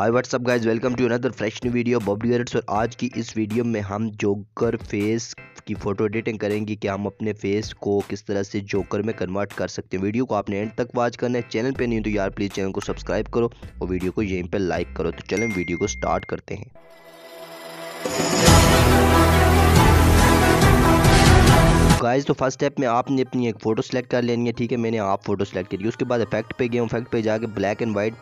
Hi what's up guys welcome to another fresh new video Bobby और आज की इस वीडियो में हम जोकर फेस की फ़ोटो एडिटिंग करेंगे कि हम अपने फेस को किस तरह से जोकर में कन्वर्ट कर सकते हैं। वीडियो को आपने एंड तक वॉच करना है। चैनल पे नहीं तो यार प्लीज़ चैनल को सब्सक्राइब करो और वीडियो को यहीं पर लाइक करो। तो चलें वीडियो को स्टार्ट करते हैं। गाइस तो फ़र्स्ट स्टेप में आपने अपनी एक फ़ोटो सेलेक्ट कर लेनी है। ठीक है, मैंने आप फ़ोटो सेलेक्ट करी। उसके बाद इफ़ेक्ट पे गया इफ़ेक्ट पे जाके ब्लैक एंड वाइट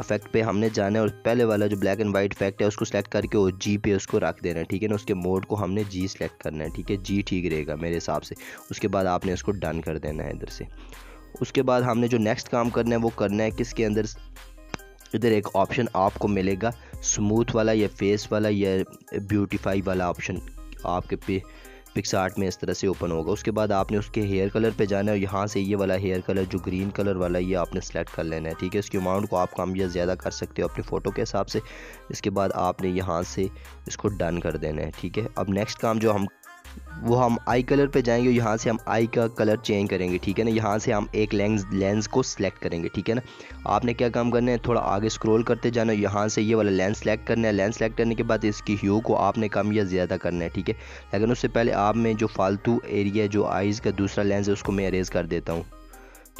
इफ़ेक्ट पे हमने जाना है और पहले वाला जो ब्लैक एंड वाइट इफ़ेक्ट है, उसको सेलेक्ट करके वो जी पे उसको रख देना है, ठीक है ना? उसके मोड को हमने जी सेलेक्ट करना है, ठीक है? जी ठीक रहेगा मेरे हिसाब से। उसके बाद आपने उसको डन कर देना है इधर से। उसके बाद हमने जो नेक्स्ट काम करना है, वो करना है किसके अंदर? इधर एक ऑप्शन आपको मिलेगा स्मूथ वाला या फेस वाला या ब्यूटीफाई वाला ऑप्शन आपके पे। पिक्स आर्ट में इस तरह से ओपन होगा। उसके बाद आपने उसके हेयर कलर पे जाना है और यहाँ से ये वाला हेयर कलर जो ग्रीन कलर वाला, ये आपने सेलेक्ट कर लेना है, ठीक है? इसके अमाउंट को आप कम या ज़्यादा कर सकते हो अपने फ़ोटो के हिसाब से। इसके बाद आपने यहाँ से इसको डन कर देना है, ठीक है? अब नेक्स्ट काम जो हम वो हम आई कलर पे जाएँगे यहाँ से हम आई का कलर चेंज करेंगे, ठीक है ना? यहाँ से हम एक लेंस लेंस को सिलेक्ट करेंगे, ठीक है ना? आपने क्या काम करना है? थोड़ा आगे स्क्रॉल करते जाना है यहाँ से ये वाला लेंस सेलेक्ट करना है। लेंस सेलेक्ट करने के बाद इसकी ह्यू को आपने कम या ज़्यादा करना है, ठीक है? लेकिन उससे पहले आप में जो फालतू एरिया जो आइज़ का दूसरा लेंस है, उसको मैं अरेज कर देता हूँ।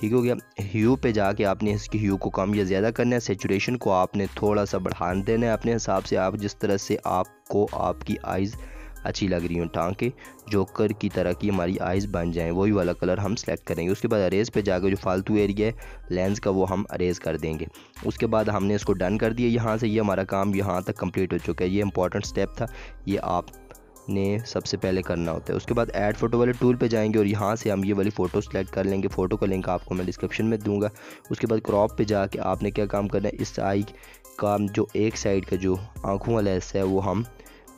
ठीक हो गया? ह्यू पे जाके आपने इसकी ह्यू को कम या ज़्यादा करना है। सेचुरेशन को आपने थोड़ा सा बढ़ा देना है। अपने हिसाब से आप जिस तरह से आपको आपकी आइज़ अच्छी लग रही हूँ टाँके जोकर की तरह की हमारी आइज़ बन जाएँ, वही वाला कलर हम सेलेक्ट करेंगे। उसके बाद अरेज पे जाकर जो फालतू एरिया है लेंस का वो हम अरेज कर देंगे। उसके बाद हमने इसको डन कर दिया। यहाँ से ये हमारा काम यहाँ तक कंप्लीट हो चुका है। ये इंपॉर्टेंट स्टेप था। ये आप ने सबसे पहले करना होता है। उसके बाद ऐड फ़ोटो वाले टूल पे जाएँगे और यहाँ से हम ये वाली फ़ोटो सेलेक्ट कर लेंगे। फ़ोटो का लिंक आपको मैं डिस्क्रिप्शन में दूँगा। उसके बाद क्रॉप पे जाके आपने क्या काम करना है? इस आई का जो एक साइड का जो आँखों वाला हिस्सा है, वो हम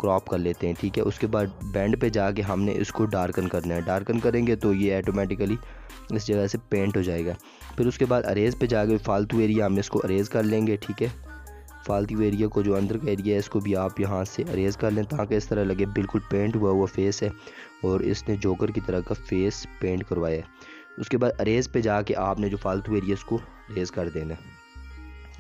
क्रॉप कर लेते हैं, ठीक है? उसके बाद बैंड पे जाके हमने इसको डार्कन करना है। डार्कन करेंगे तो ये ऑटोमेटिकली इस जगह से पेंट हो जाएगा। फिर उसके बाद अरेज पे जाके फालतू एरिया हम इसको अरेज कर लेंगे, ठीक है? फालतू एरिया को जो अंदर का एरिया है, इसको भी आप यहाँ से अरेज कर लें ताकि इस तरह लगे बिल्कुल पेंट हुआ हुआ फेस है और इसने जोकर की तरह का फेस पेंट करवाया है। उसके बाद अरेज पे जाके आपने जो फालतू एरिया इसको अरेज कर देना है।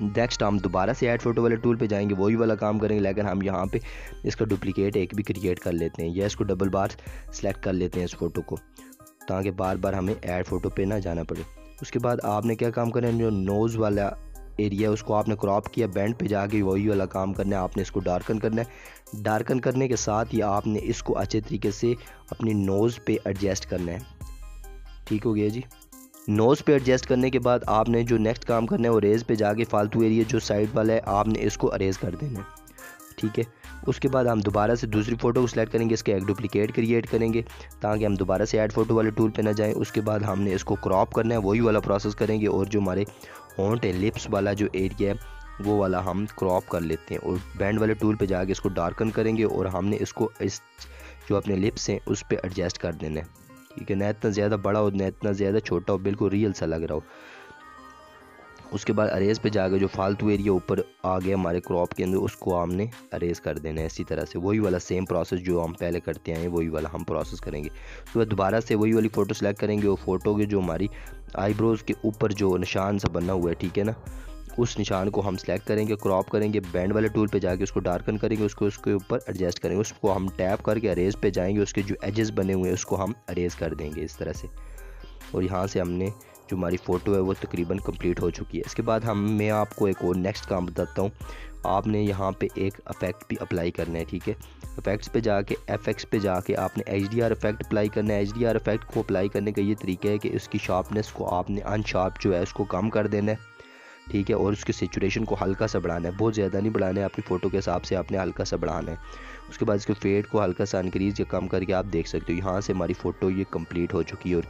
नेक्स्ट हम दोबारा से ऐड फ़ोटो वाले टूल पे जाएँगे। वही वाला काम करेंगे, लेकिन हम यहाँ पे इसका डुप्लीकेट एक भी क्रिएट कर लेते हैं, या इसको डबल बार सेलेक्ट कर लेते हैं इस फ़ोटो को, ताकि बार बार हमें ऐड फ़ोटो पे ना जाना पड़े। उसके बाद आपने क्या काम करना है? जो नोज़ वाला एरिया उसको आपने क्रॉप किया बैंड पे जाके वही वाला काम करना है, आपने इसको डार्कन करना है। डार्कन करने के साथ ही आपने इसको अच्छे तरीके से अपनी नोज़ पे एडजस्ट करना है। ठीक हो गया जी? नोज़ पे एडजस्ट करने के बाद आपने जो नेक्स्ट काम करना है वो रेज़ पे जाके फालतू एरिया जो साइड वाला है, आपने इसको अरेज कर देना है। ठीक है? उसके बाद हम दोबारा से दूसरी फ़ोटो को सिलेक्ट करेंगे, इसके एक डुप्लीकेट क्रिएट करेंगे, ताकि हम दोबारा से ऐड फ़ोटो वाले टूल पे ना जाएँ। उसके बाद हमने इसको क्रॉप करना है, वही वाला प्रोसेस करेंगे और जो हमारे होंट है लिप्स वाला जो एरिया है, वो वाला हम क्रॉप कर लेते हैं। और बैंड वाले टूल पे जाके इसको डार्कन करेंगे और हमने इसको इस जो अपने लिप्स हैं, उस पर एडजस्ट कर देना है। ठीक है ना इतना ज़्यादा बड़ा हो, ना इतना ज़्यादा छोटा हो, बिल्कुल रियल सा लग रहा हो। उसके बाद अरेज पे जाकर जो फालतू एरिया ऊपर आ गया हमारे क्रॉप के अंदर, उसको हमने अरेज कर देना है इसी तरह से। वही वाला सेम प्रोसेस जो हम पहले करते हैं, वही वाला हम प्रोसेस करेंगे। तो दोबारा से वही वाली फ़ोटो सेलेक्ट करेंगे, वो फ़ोटो के जो हमारी आईब्रोज़ के ऊपर जो निशान सा बना हुआ है, ठीक है ना? उस निशान को हम सेलेक्ट करेंगे क्रॉप करेंगे बैंड वाले टूल पे जाके उसको डार्कन करेंगे, उसको, उसके ऊपर एडजस्ट करेंगे, उसको हम टैप करके अरेज पे जाएँगे, उसके जो एजेस बने हुए हैं, उसको हम अरेज कर देंगे इस तरह से। और यहाँ से हमने जो हमारी फ़ोटो है वो तकरीबन कंप्लीट हो चुकी है। इसके बाद हम, मैं आपको एक और नेक्स्ट काम बताता हूँ। आपने यहाँ पे एक अफेक्ट भी अप्लाई करना है, ठीक है? इफेक्ट्स पे जाके एफ़ एक्स पे जाके आपने H D R effect apply करना है। एच डी आर इफ़ेक्ट को अप्लाई करने का ये तरीका है कि उसकी शार्पनेस को आपने अनशार्प जो है उसको कम कर देना है। ठीक है, और उसके सिचुएशन को हल्का सा बढ़ाना है। बहुत ज़्यादा नहीं बढ़ाना है अपनी फ़ोटो के हिसाब से आपने हल्का सा बढ़ाना है। उसके बाद इसके फेड को हल्का सा इनक्रीज या कम करके आप देख सकते हो। यहाँ से हमारी फ़ोटो ये कंप्लीट हो चुकी है और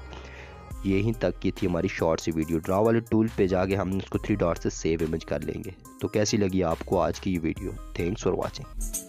यहीं तक की थी हमारी शॉर्ट सी वीडियो ड्रा वाले टूल पे जाके हम उसको थ्री डॉट से सेव इमेज कर लेंगे। तो कैसी लगी आपको आज की ये वीडियो थैंक्स फॉर वॉचिंग